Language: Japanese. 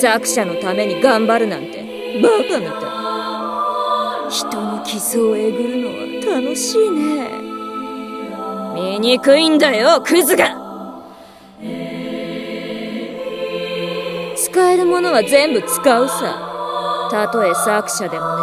作者のために頑張るなんてバカみたい。人の傷をえぐるのは楽しいね。醜いんだよクズが。使えるものは全部使うさ。たとえ作者でもね。